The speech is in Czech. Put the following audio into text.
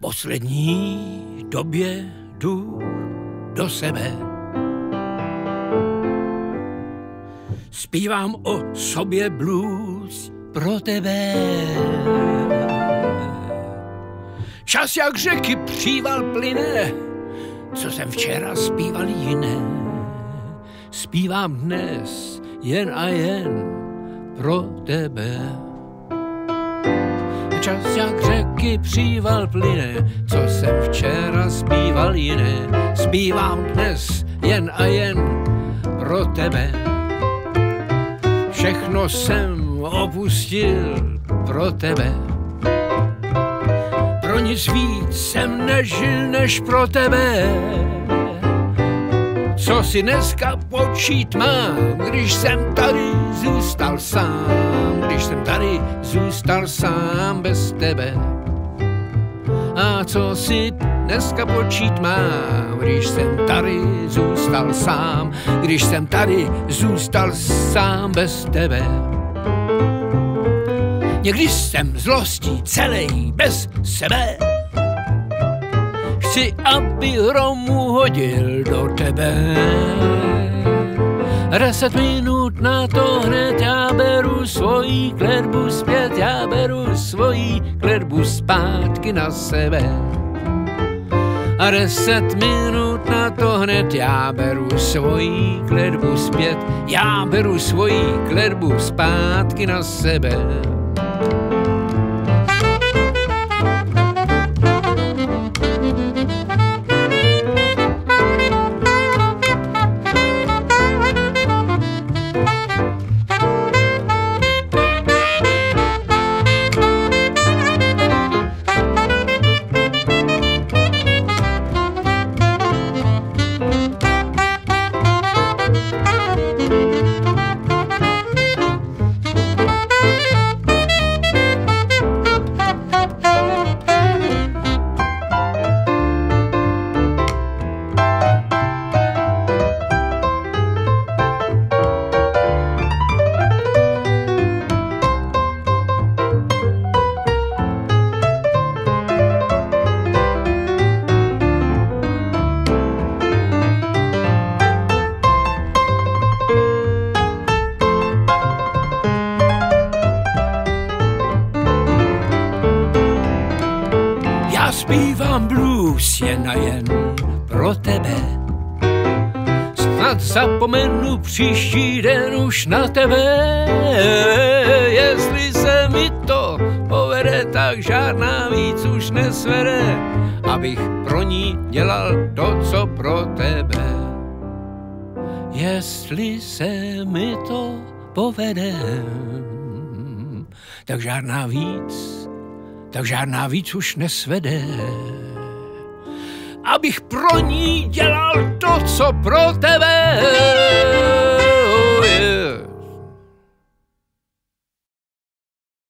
poslední době jdu do sebe. Zpívám o sobě blues pro tebe. Čas jak řeky příval plyne, co jsem včera zpíval jiné. Zpívám dnes jen a jen pro tebe čas jak řeky příval plyne, co jsem včera zpíval jiné, zpívám dnes jen a jen pro tebe. Všechno jsem opustil pro tebe. Pro nic víc jsem nežil než pro tebe. Co si dneska počít mám, když jsem tady zůstal sám, když jsem tady zůstal sám bez tebe. A co si dneska počít mám, když jsem tady zůstal sám, když jsem tady zůstal sám bez tebe. Někdy jsem zlostí celý bez sebe, chci, aby Romu hodil do tebe. Deset minut na to hned, já beru svoji klerbu zpět, já beru svoji klerbu zpátky na sebe. A deset minut na to hned, já beru svoji klerbu zpět, já beru svoji klerbu zpátky na sebe. Zpívám blues jen a jen pro tebe. Snad zapomenu příští den už na tebe. Jestli se mi to povede, tak žádná víc už nesvede, abych pro ní dělal to, co pro tebe. Jestli se mi to povede, tak žádná víc tak žádná víc už nesvede. Abych pro ní dělal to, co pro tebe.